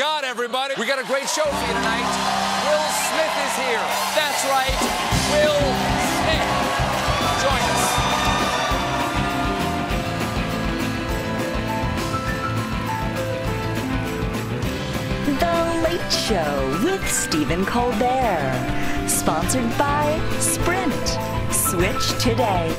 God, everybody. We got a great show for you tonight. Will Smith is here. That's right, Will Smith. Join us. The Late Show with Stephen Colbert. Sponsored by Sprint. Switch today.